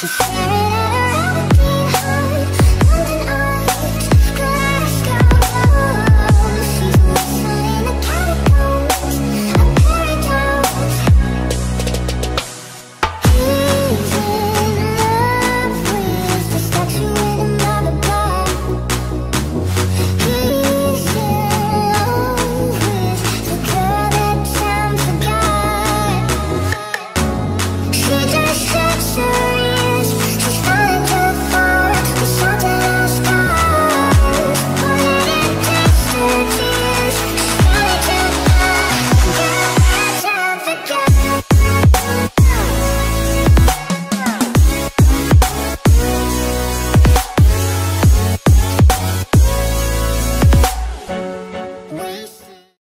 Cause